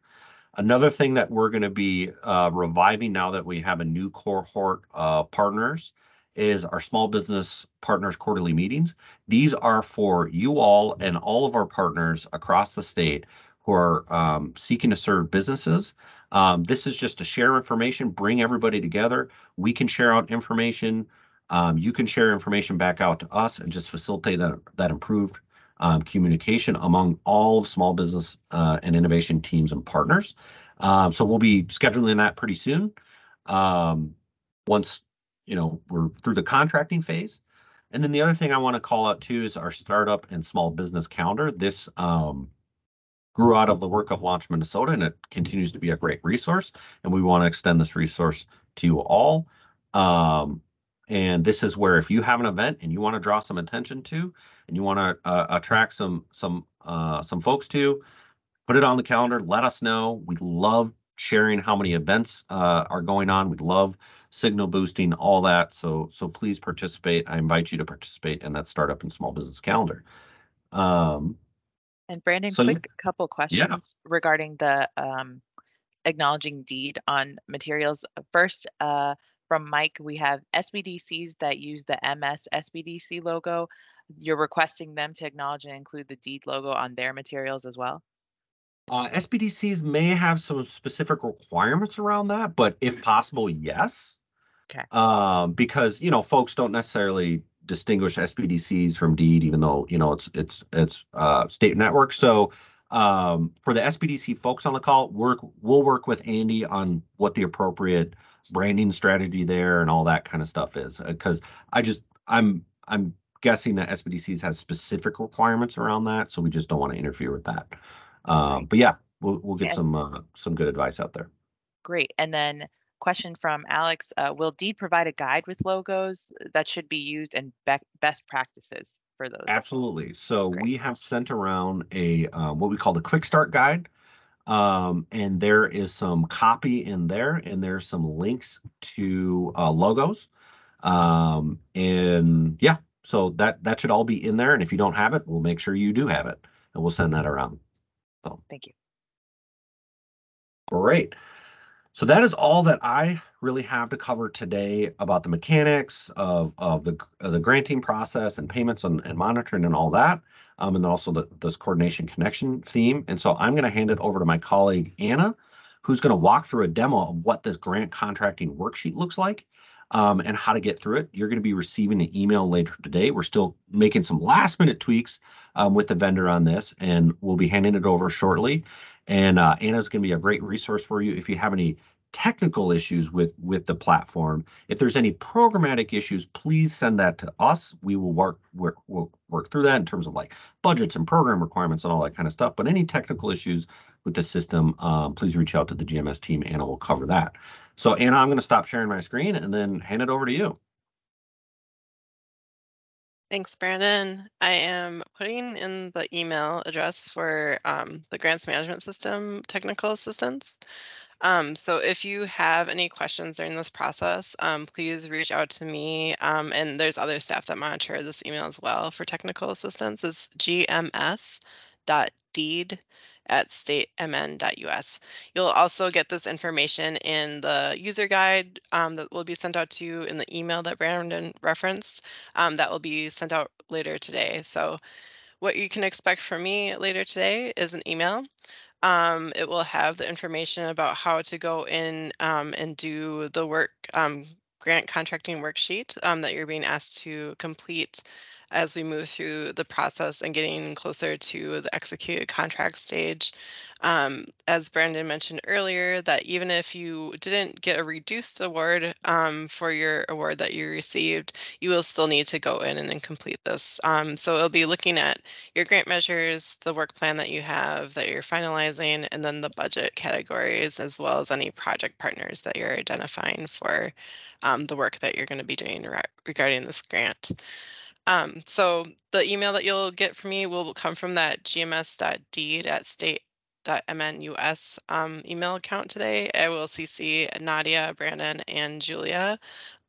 another thing that we're going to be uh, reviving now that we have a new cohort uh, partners is our small business partners quarterly meetings. These are for you all and all of our partners across the state who are um, seeking to serve businesses. Um, this is just to share information, bring everybody together. We can share out information. Um, you can share information back out to us and just facilitate that, that improved um, communication among all of small business uh, and innovation teams and partners. Um, so we'll be scheduling that pretty soon. Um, once you know we're through the contracting phase, and then the other thing I want to call out too is our startup and small business calendar. This um, grew out of the work of Launch Minnesota, and it continues to be a great resource. And we want to extend this resource to you all. Um, and this is where if you have an event and you want to draw some attention to, and you want to uh, attract some some uh, some folks to, put it on the calendar. Let us know. We love sharing how many events uh, are going on. We love signal boosting, all that. So so please participate. I invite you to participate in that startup and small business calendar. Um, and Brandon, so, quick couple questions regarding the um, acknowledging deed on materials. First, uh, from Mike, we have SBDCs that use the MN SBDC logo. You're requesting them to acknowledge and include the deed logo on their materials as well? Uh, SBDCs may have some specific requirements around that, but if possible, yes. Okay. Um, because, you know, folks don't necessarily distinguish SBDCs from deed, even though, you know, it's, it's, it's, uh, state network. So, um, for the SBDC folks on the call, work, we'll work with Andy on what the appropriate branding strategy there and all that kind of stuff is. Uh, Cause I just, I'm, I'm guessing that SBDCs has specific requirements around that, so we just don't want to interfere with that. Um, but yeah, we'll, we'll get Okay. some, uh, some good advice out there. Great. And then question from Alex, uh, will Deed provide a guide with logos that should be used and bec best practices for those? Absolutely. So Great. we have sent around a, uh, what we call the quick start guide. Um, and there is some copy in there and there's some links to, uh, logos. Um, and yeah, so that, that should all be in there. And if you don't have it, we'll make sure you do have it and we'll send that around. So Thank you. Great. So that is all that I really have to cover today about the mechanics of, of the, of the granting process and payments and, and monitoring and all that. Um, and then also the, this coordination connection theme. And so I'm going to hand it over to my colleague Anna, who's going to walk through a demo of what this grant contracting worksheet looks like um, and how to get through it. You're going to be receiving an email later today. We're still making some last minute tweaks um, with the vendor on this, and we'll be handing it over shortly. And uh, Anna's going to be a great resource for you if you have any technical issues with with the platform. If there's any programmatic issues, please send that to us. We will work work we'll work through that in terms of like budgets and program requirements and all that kind of stuff. But any technical issues with the system, um, please reach out to the GMS team. Anna will cover that. So Anna, I'm going to stop sharing my screen and then hand it over to you. Thanks, Brandon. I am putting in the email address for um, the grants management system technical assistance. Um, so if you have any questions during this process, um, please reach out to me. Um, and there's other staff that monitor this email as well for technical assistance. It's gms.deed at statemn.us. You'll also get this information in the user guide um, that will be sent out to you in the email that Brandon referenced. Um, that will be sent out later today. So what you can expect from me later today is an email. Um, it will have the information about how to go in um, and do the work um, grant contracting worksheet um, that you're being asked to complete as we move through the process and getting closer to the executed contract stage. Um, as Brandon mentioned earlier, that even if you didn't get a reduced award um, for your award that you received, you will still need to go in and, complete this. Um, so it'll be looking at your grant measures, the work plan that you have that you're finalizing, and then the budget categories, as well as any project partners that you're identifying for um, the work that you're going to be doing re- regarding this grant. Um, so the email that you'll get from me will come from that gms.deed at state.mnus um, email account today. I will CC Nadia, Brandon, and Julia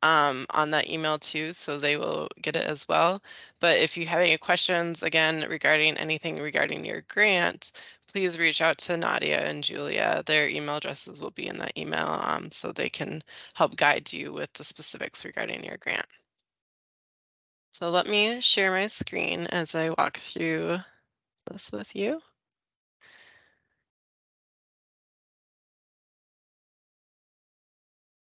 um, on that email too, so they will get it as well. But if you have any questions, again, regarding anything regarding your grant, please reach out to Nadia and Julia. Their email addresses will be in that email um, so they can help guide you with the specifics regarding your grant. So let me share my screen as I walk through this with you.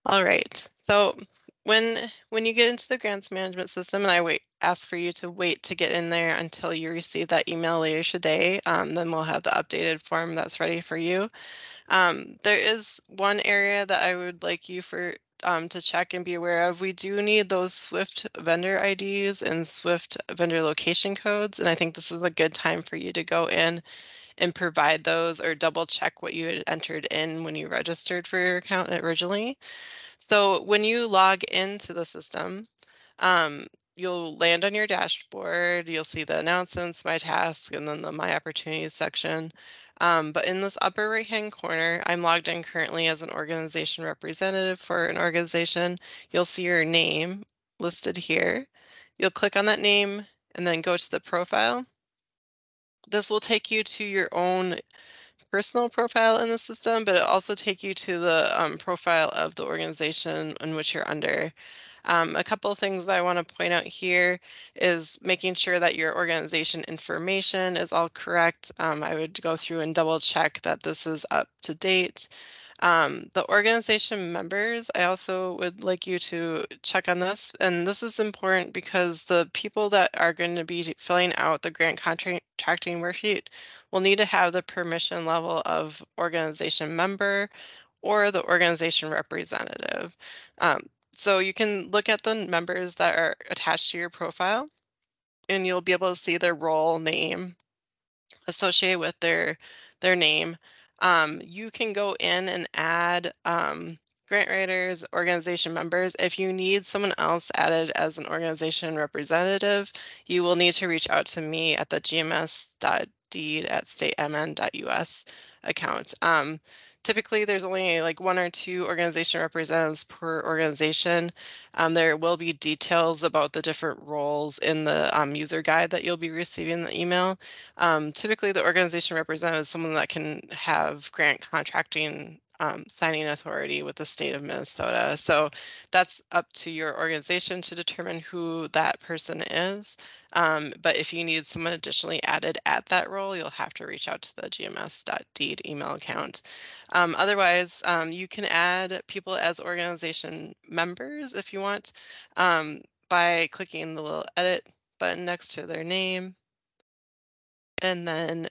All right, so when when you get into the grants management system, and I wait ask for you to wait to get in there until you receive that email later today, um, then we'll have the updated form that's ready for you. Um, there is one area that I would like you for um, to check and be aware of. We do need those Swift vendor IDs and Swift vendor location codes, and I think this is a good time for you to go in and provide those or double check what you had entered in when you registered for your account originally. So when you log into the system, um, you'll land on your dashboard, you'll see the announcements, my tasks, and then the my opportunities section. Um, but in this upper right hand corner, I'm logged in currently as an organization representative for an organization. You'll see your name listed here. You'll click on that name and then go to the profile. This will take you to your own personal profile in the system, but it also take you to the um, profile of the organization in which you're under. Um, a couple of things that I want to point out here is making sure that your organization information is all correct. Um, I would go through and double check that this is up to date. Um, the organization members, I also would like you to check on this. And this is important because the people that are going to be filling out the grant contracting worksheet will need to have the permission level of organization member or the organization representative. Um, so you can look at the members that are attached to your profile and you'll be able to see their role name associated with their their name. Um, you can go in and add um, grant writers, organization members. If you need someone else added as an organization representative, you will need to reach out to me at the gms.deed at statemn.us account. Um, typically there's only like one or two organization representatives per organization. Um, there will be details about the different roles in the um, user guide that you'll be receiving the email. Um, typically the organization representative is someone that can have grant contracting um, signing authority with the state of Minnesota. So that's up to your organization to determine who that person is. Um, but if you need someone additionally added at that role, you'll have to reach out to the gms.deed email account. Um, otherwise, um, you can add people as organization members if you want um, by clicking the little edit button next to their name and then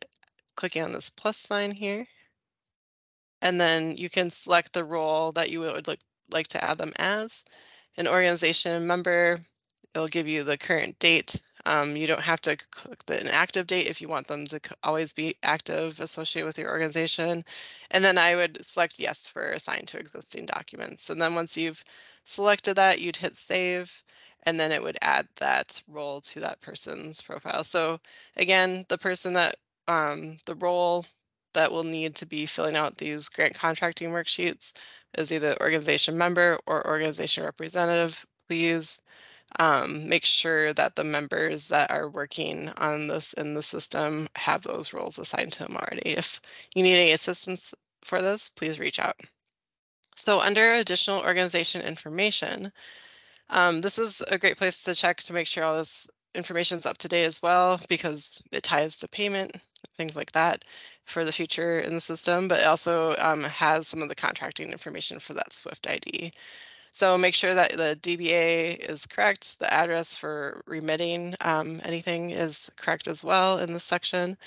clicking on this plus sign here. And then you can select the role that you would like, like to add them as. An organization member, it'll give you the current date. Um, you don't have to click the inactive date if you want them to always be active associated with your organization. And then I would select yes for assign to existing documents. And then once you've selected that, you'd hit save and then it would add that role to that person's profile. So again, the person that um, the role that will need to be filling out these grant contracting worksheets is either organization member or organization representative. Please um, make sure that the members that are working on this in the system have those roles assigned to them already. If you need any assistance for this, please reach out. So under additional organization information, um, this is a great place to check to make sure all this information is up to date as well because it ties to payment, things like that for the future in the system, but it also um, has some of the contracting information for that SWIFT ID. So make sure that the DBA is correct, the address for remitting um, anything is correct as well in this section.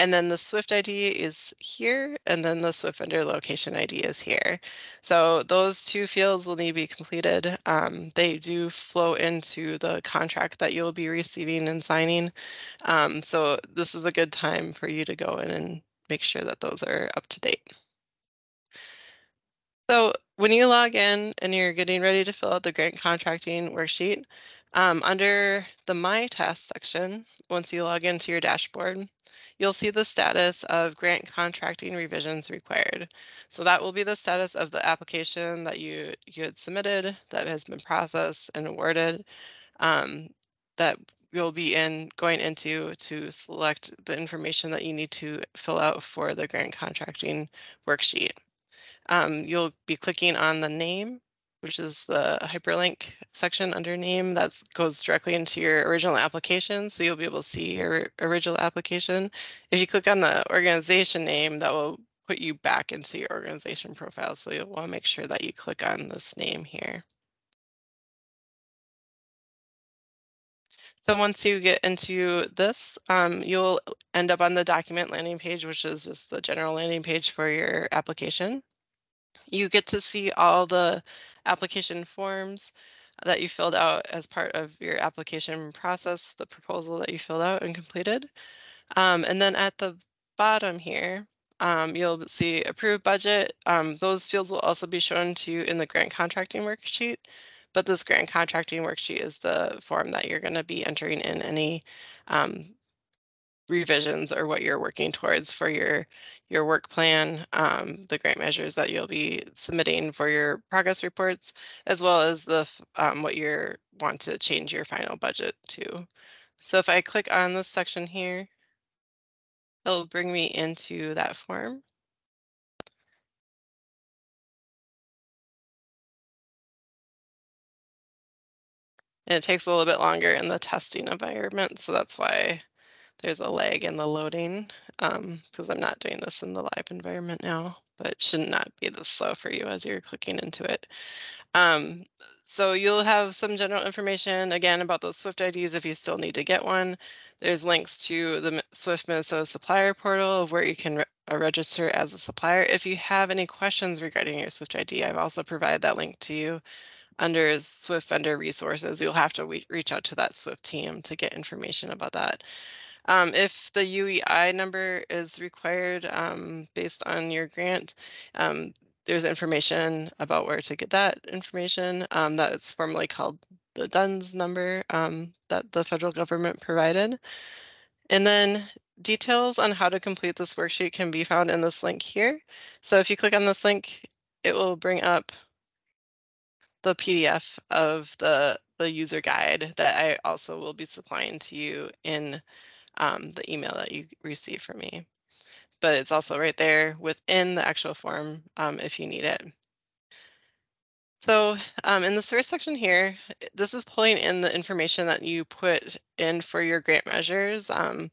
And then the Swift ID is here, and then the Swift vendor location ID is here. So those two fields will need to be completed. Um, they do flow into the contract that you'll be receiving and signing. Um, so this is a good time for you to go in and make sure that those are up to date. So when you log in and you're getting ready to fill out the grant contracting worksheet, um, under the My Task section, once you log into your dashboard, you'll see the status of grant contracting revisions required. So that will be the status of the application that you, you had submitted that has been processed and awarded um, that you'll be in going into to select the information that you need to fill out for the grant contracting worksheet. Um, you'll be clicking on the name, which is the hyperlink section under name that goes directly into your original application. So you'll be able to see your original application. If you click on the organization name, that will put you back into your organization profile. So you'll want to make sure that you click on this name here. So once you get into this, um, you'll end up on the document landing page, which is just the general landing page for your application. You get to see all the application forms that you filled out as part of your application process, the proposal that you filled out and completed. Um, and then at the bottom here, um, you'll see approved budget. Um, those fields will also be shown to you in the grant contracting worksheet but this grant contracting worksheet is the form that you're going to be entering in any um, revisions or what you're working towards for your your work plan, um, the grant measures that you'll be submitting for your progress reports, as well as the um, what you want to change your final budget to. So if I click on this section here, it'll bring me into that form. And it takes a little bit longer in the testing environment, so that's why there's a lag in the loading because I'm not doing this in the live environment now, but it should not be this slow for you as you're clicking into it. Um, so you'll have some general information again about those Swift IDs if you still need to get one. There's links to the Swift Minnesota supplier portal of where you can re uh, register as a supplier. If you have any questions regarding your Swift ID, I've also provided that link to you under Swift vendor resources. You'll have to reach out to that Swift team to get information about that. Um, if the UEI number is required um, based on your grant, um, there's information about where to get that information. Um, that's formally called the DUNS number um, that the federal government provided. And then details on how to complete this worksheet can be found in this link here. So if you click on this link, it will bring up the PDF of the, the user guide that I also will be supplying to you in um, the email that you receive from me. But it's also right there within the actual form um, if you need it. So um, in the first section here, this is pulling in the information that you put in for your grant measures um,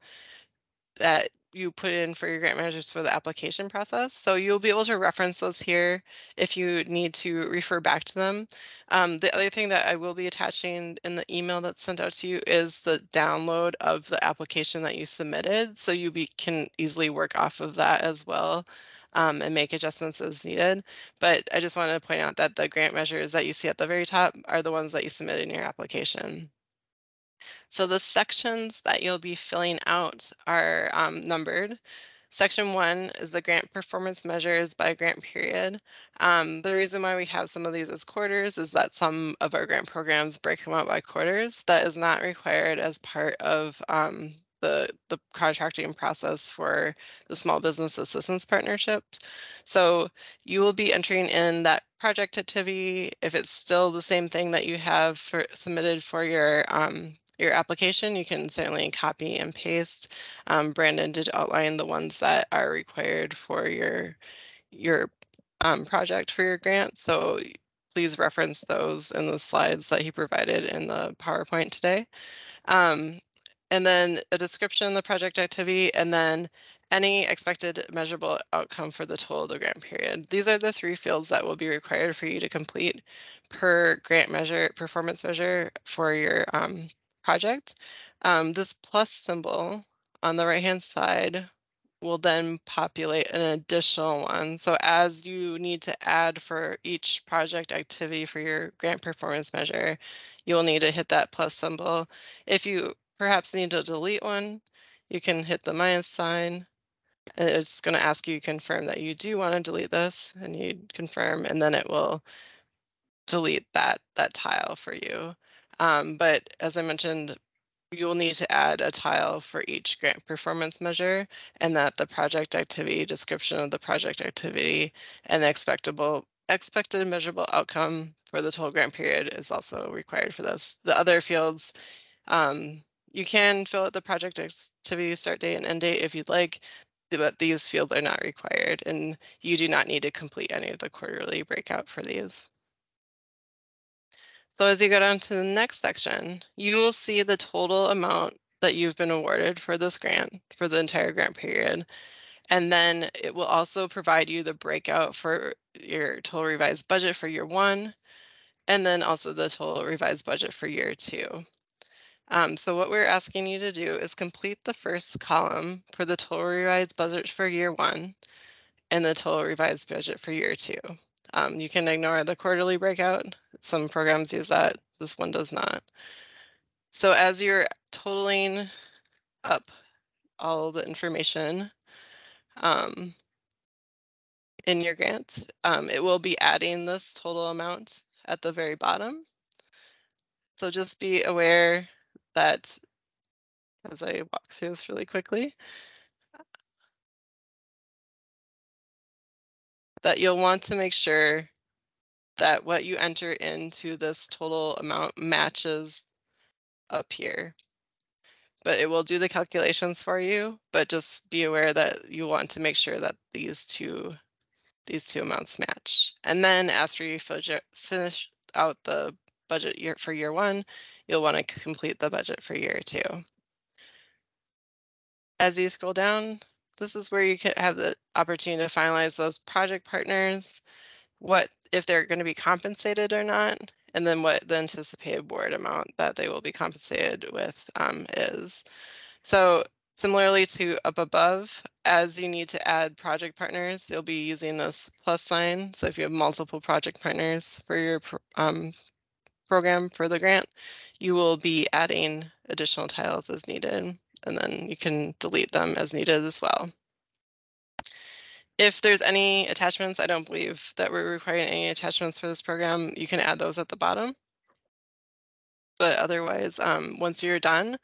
that you put in for your grant measures for the application process. So you'll be able to reference those here if you need to refer back to them. Um, the other thing that I will be attaching in the email that's sent out to you is the download of the application that you submitted. So you be, can easily work off of that as well. Um, and make adjustments as needed. But I just wanted to point out that the grant measures that you see at the very top are the ones that you submit in your application. So the sections that you'll be filling out are um, numbered. Section one is the grant performance measures by grant period. Um, the reason why we have some of these as quarters is that some of our grant programs break them out by quarters. That is not required as part of um, the, the contracting process for the small business assistance partnership. So you will be entering in that project activity if it's still the same thing that you have for, submitted for your um, your application, you can certainly copy and paste. Um, Brandon did outline the ones that are required for your your um, project for your grant. So please reference those in the slides that he provided in the PowerPoint today. Um, and then a description of the project activity, and then any expected measurable outcome for the total of the grant period. These are the three fields that will be required for you to complete per grant measure, performance measure for your um, project. Um, this plus symbol on the right hand side will then populate an additional one. So as you need to add for each project activity for your grant performance measure, you'll need to hit that plus symbol. If you perhaps need to delete one, you can hit the minus sign. And it's going to ask you confirm that you do want to delete this and you confirm, and then it will delete that, that tile for you. Um, but as I mentioned, you'll need to add a tile for each grant performance measure and that the project activity description of the project activity and the expectable expected measurable outcome for the total grant period is also required for this. The other fields, um, you can fill out the project activity start date and end date if you'd like, but these fields are not required and you do not need to complete any of the quarterly breakout for these. So as you go down to the next section, you will see the total amount that you've been awarded for this grant for the entire grant period. And then it will also provide you the breakout for your total revised budget for year one, and then also the total revised budget for year two. Um, so what we're asking you to do is complete the first column for the total revised budget for year one and the total revised budget for year two. Um, you can ignore the quarterly breakout. Some programs use that. This one does not. So as you're totaling up all the information um, in your grant, um, it will be adding this total amount at the very bottom. So just be aware that as I walk through this really quickly, that you'll want to make sure that what you enter into this total amount matches up here. But it will do the calculations for you, but just be aware that you want to make sure that these two these two amounts match. And then after you finish out the budget year for year one, you'll want to complete the budget for year two. As you scroll down, this is where you can have the opportunity to finalize those project partners, what if they're going to be compensated or not, and then what the anticipated board amount that they will be compensated with um, is. So similarly to up above, as you need to add project partners, you'll be using this plus sign. So if you have multiple project partners for your um, program for the grant, you will be adding additional tiles as needed, and then you can delete them as needed as well. If there's any attachments, I don't believe that we're requiring any attachments for this program. You can add those at the bottom. But otherwise, um, once you're done,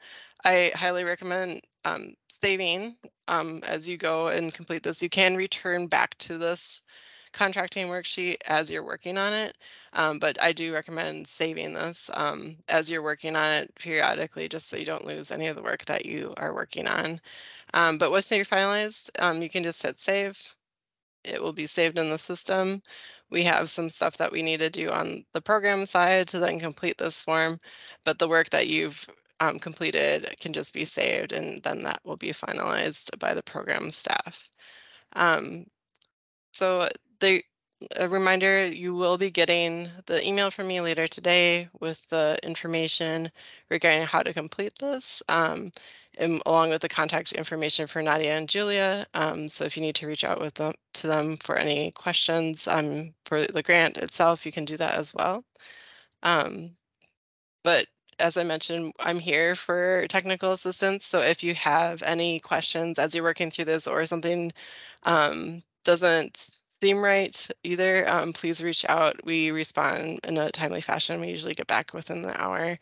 I highly recommend um, saving um, as you go and complete this. You can return back to this contracting worksheet as you're working on it, um, but I do recommend saving this um, as you're working on it periodically, just so you don't lose any of the work that you are working on. Um, but once you're finalized, um, you can just hit save it will be saved in the system. We have some stuff that we need to do on the program side to then complete this form, but the work that you've um, completed can just be saved and then that will be finalized by the program staff. Um, so the a reminder, you will be getting the email from me later today with the information regarding how to complete this. Um, and along with the contact information for Nadia and Julia. Um, so if you need to reach out with them to them for any questions um, for the grant itself, you can do that as well. Um, but as I mentioned, I'm here for technical assistance. So if you have any questions as you're working through this or something um, doesn't seem right either, um, please reach out. We respond in a timely fashion. We usually get back within the hour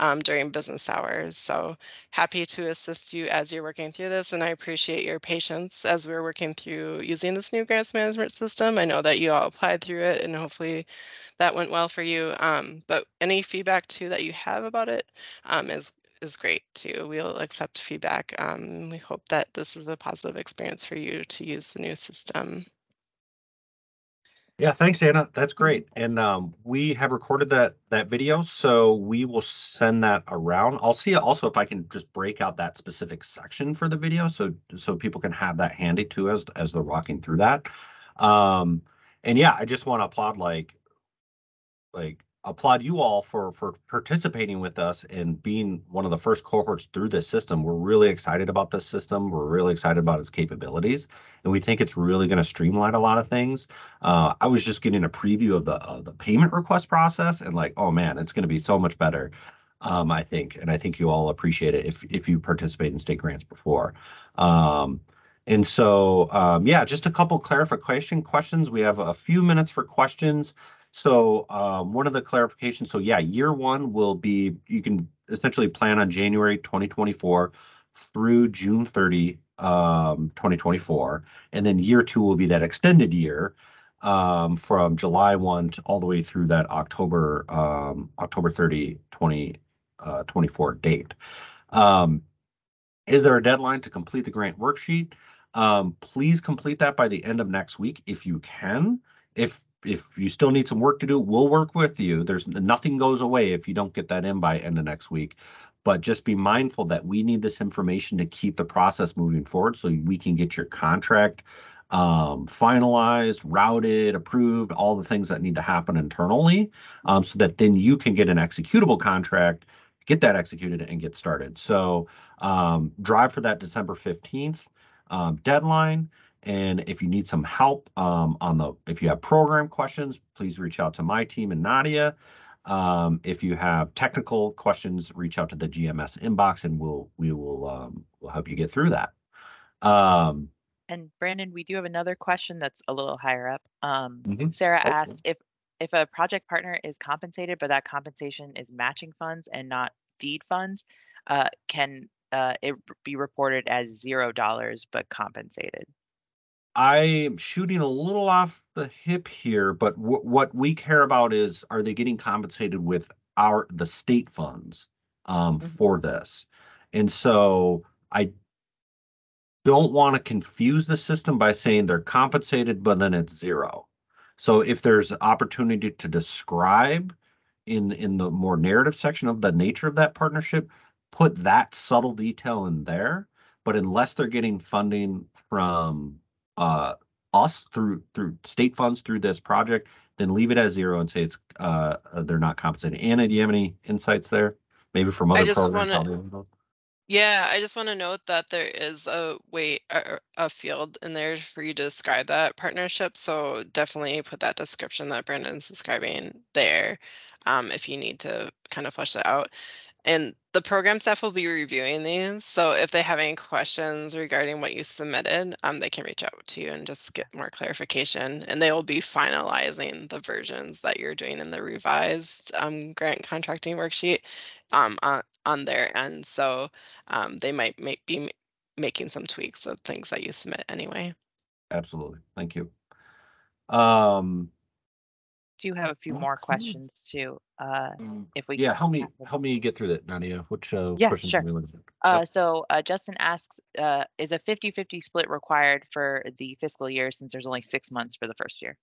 um, during business hours. So happy to assist you as you're working through this. And I appreciate your patience as we're working through using this new grants management system. I know that you all applied through it and hopefully that went well for you. Um, but any feedback too that you have about it um, is is great too. We'll accept feedback. Um, we hope that this is a positive experience for you to use the new system. Yeah, thanks, Anna. That's great. And um, we have recorded that that video, so we will send that around. I'll see also if I can just break out that specific section for the video, so so people can have that handy too as as they're walking through that. Um, and yeah, I just want to applaud like like applaud you all for for participating with us and being one of the first cohorts through this system. We're really excited about this system. We're really excited about its capabilities, and we think it's really going to streamline a lot of things. Uh, I was just getting a preview of the the payment request process, and like, oh man, it's going to be so much better. Um, I think, and I think you all appreciate it if if you participate in state grants before. Um, and so, um, yeah, just a couple clarification questions. We have a few minutes for questions. So um, one of the clarifications, so yeah, year one will be, you can essentially plan on January 2024 through June 30, um, 2024. And then year two will be that extended year um, from July 1 to all the way through that October, um, October 30, 2024 uh, date. Um, is there a deadline to complete the grant worksheet? Um, please complete that by the end of next week if you can. If if you still need some work to do, we'll work with you. There's nothing goes away if you don't get that in by end of next week. But just be mindful that we need this information to keep the process moving forward so we can get your contract um, finalized, routed, approved, all the things that need to happen internally um, so that then you can get an executable contract, get that executed and get started. So um, drive for that December 15th um, deadline. And if you need some help um, on the, if you have program questions, please reach out to my team and Nadia. Um, if you have technical questions, reach out to the GMS inbox and we'll, we will, um, we'll help you get through that. Um, and Brandon, we do have another question that's a little higher up. Um, Mhm. Sarah Hopefully. asked if, if a project partner is compensated, but that compensation is matching funds and not deed funds, uh, can uh, it be reported as zero dollars but compensated? I'm shooting a little off the hip here, but w- what we care about is are they getting compensated with our the state funds um, Mhm. for this? And so I don't want to confuse the system by saying they're compensated, but then it's zero. So if there's opportunity to describe in, in the more narrative section of the nature of that partnership, put that subtle detail in there. But unless they're getting funding from uh, us through through state funds through this project, then leave it as zero and say it's uh, uh, they're not compensated. Anna, do you have any insights there? Maybe from other just programs. wanna- how they handle it? Yeah, I just want to note that there is a way, a, a field in there for you to describe that partnership. So definitely put that description that Brandon's describing there um, if you need to kind of flesh that out. And the program staff will be reviewing these. So if they have any questions regarding what you submitted, um, they can reach out to you and just get more clarification. And they will be finalizing the versions that you're doing in the revised um, grant contracting worksheet um, on, on their end. So um, they might make, be making some tweaks of things that you submit anyway. Absolutely. Thank you. Um, Do have a few more questions too? Uh, if we. yeah, can help me, help me get through that, Nadia. Which, uh, Yeah, questions sure. are we looking Uh, Yep. so uh, Justin asks, uh, is a 50-50 split required for the fiscal year since there's only six months for the first year?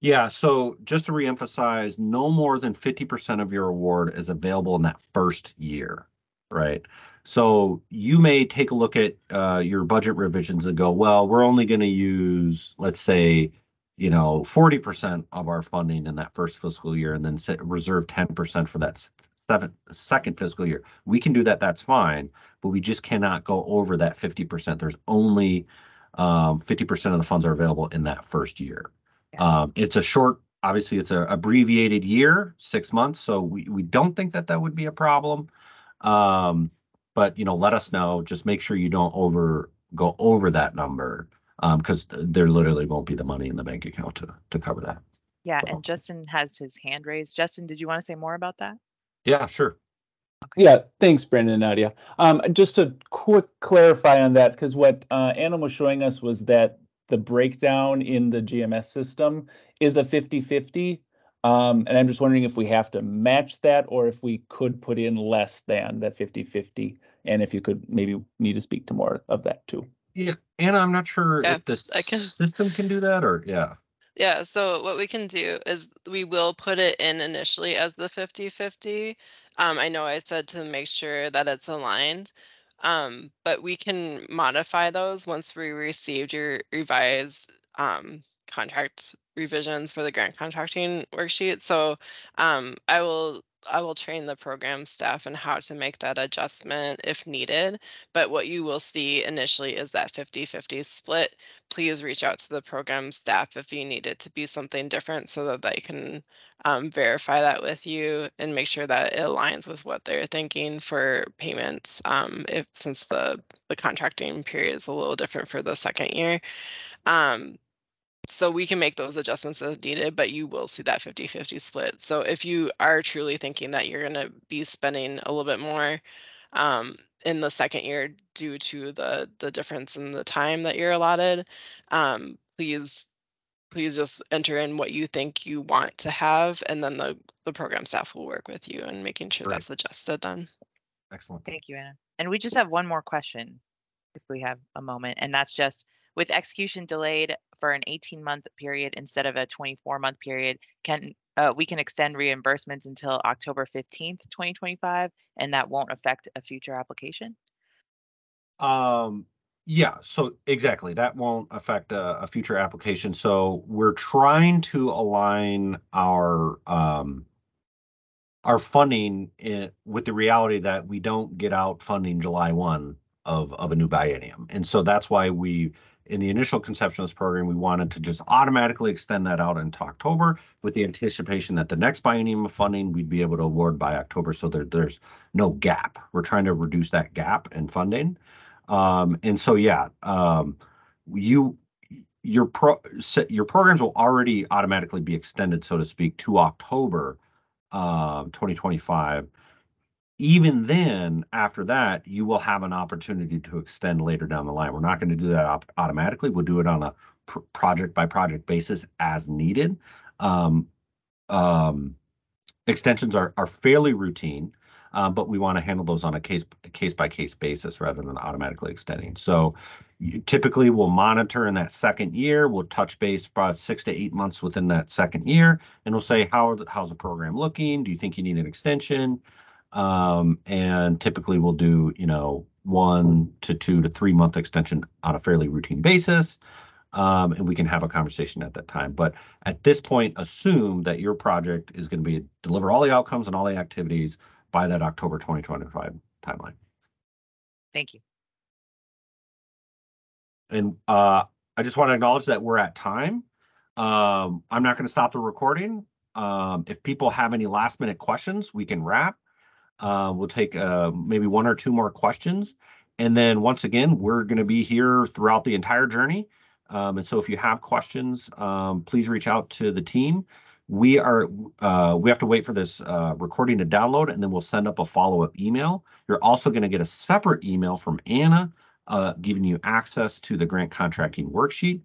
Yeah, so just to reemphasize, no more than fifty percent of your award is available in that first year, right? So you may take a look at uh, your budget revisions and go, well, we're only going to use, let's say, you know, forty percent of our funding in that first fiscal year, and then set, reserve ten percent for that s- seventh second fiscal year. We can do that. That's fine, but we just cannot go over that fifty percent. There's only um, fifty percent of the funds are available in that first year. Um, it's a short, obviously, it's a abbreviated year, six months, so we, we don't think that that would be a problem. Um, but, you know, let us know, just make sure you don't over, go over that number. Um, because there literally won't be the money in the bank account to, to cover that. Yeah, So- and Justin has his hand raised. Justin, did you want to say more about that? Yeah, sure. Yeah, thanks, Brandon and Nadia. Um, just to quick clarify on that, because what uh, Anna was showing us was that the breakdown in the GMS system is a 50-50. Um, and I'm just wondering if we have to match that or if we could put in less than that 50-50. And if you could maybe need to speak to more of that too. Yeah, Anna, I'm not sure Yeah, if the I can- system can do that or, yeah. Yeah, so what we can do is we will put it in initially as the 50-50. Um, I know I said to make sure that it's aligned. Um, but we can modify those once we received your revised um, contract revisions for the grant contracting worksheet. So um, I will I will train the program staff on how to make that adjustment if needed. But what you will see initially is that 50-50 split please reach out to the program staff if you need it to be something different so that they can um, verify that with you and make sure that it aligns with what they're thinking for payments um, if since the the contracting period is a little different for the second year um, so we can make those adjustments as needed but you will see that 50-50 split so if you are truly thinking that you're going to be spending a little bit more um, in the second year due to the the difference in the time that you're allotted um, please please just enter in what you think you want to have and then the the program staff will work with you and making sure Great. that's adjusted then Excellent. Thank you, Anna. And we just have one more question, if we have a moment, and that's just with execution delayed for an 18-month period instead of a 24-month period, can uh, we can extend reimbursements until October 15th, 2025, and that won't affect a future application? Um, yeah, so exactly, that won't affect a, a future application. So we're trying to align our, um, our funding in, with the reality that we don't get out funding July one of, of a new biennium. And so that's why we, in the initial conception of this program, we wanted to just automatically extend that out into October with the anticipation that the next biennium of funding, we'd be able to award by October. So there, there's no gap. We're trying to reduce that gap in funding. Um, and so, yeah, um, you, your pro, your programs will already automatically be extended, so to speak, to October, um, twenty twenty-five. Even then, after that, you will have an opportunity to extend later down the line. We're not going to do that automatically. We'll do it on a pr- project by project basis as needed. Um, um, extensions are, are fairly routine. Um, but we want to handle those on a case, case by case basis rather than automatically extending. So typically we'll monitor in that second year, we'll touch base about six to eight months within that second year. And we'll say, how, how's the program looking? Do you think you need an extension? Um, and typically we'll do, you know, one to two to three month extension on a fairly routine basis. Um, and we can have a conversation at that time. But at this point, assume that your project is going to be deliver all the outcomes and all the activities by that October 2025 timeline. Thank you. And uh, I just want to acknowledge that we're at time. Um, I'm not going to stop the recording. Um, if people have any last minute questions, we can wrap. Uh, we'll take uh, maybe one or two more questions. And then once again, we're going to be here throughout the entire journey. Um, and so if you have questions, um, please reach out to the team. We are uh, we have to wait for this uh, recording to download, and then we'll send up a follow up email. You're also going to get a separate email from Anna uh, giving you access to the grant contracting worksheet.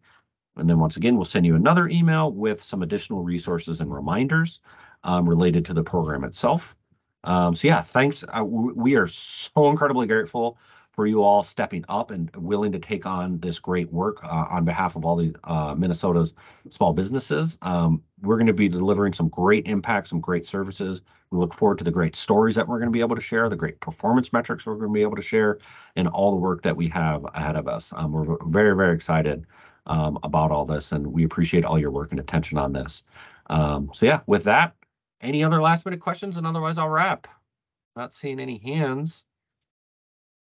And then once again, we'll send you another email with some additional resources and reminders um, related to the program itself. Um, so yeah, thanks. Uh, we are so incredibly grateful for you all stepping up and willing to take on this great work uh, on behalf of all the uh, Minnesota's small businesses. Um, we're going to be delivering some great impact, some great services. We look forward to the great stories that we're going to be able to share, the great performance metrics we're going to be able to share, and all the work that we have ahead of us. Um, we're very, very excited um, about all this, and we appreciate all your work and attention on this. Um, so yeah, with that, any other last minute questions? And otherwise, I'll wrap. Not seeing any hands.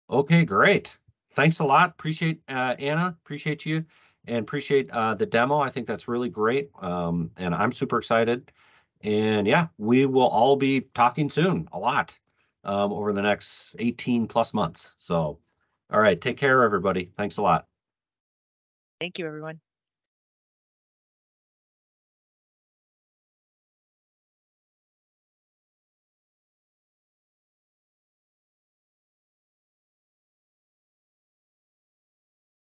Okay, great. Thanks a lot. Appreciate uh, Anna. Appreciate you, and appreciate uh, the demo. I think that's really great, um, and I'm super excited. And yeah, we will all be talking soon, a lot, um, over the next 18 plus months. So, all right, take care, everybody. Thanks a lot. Thank you, everyone.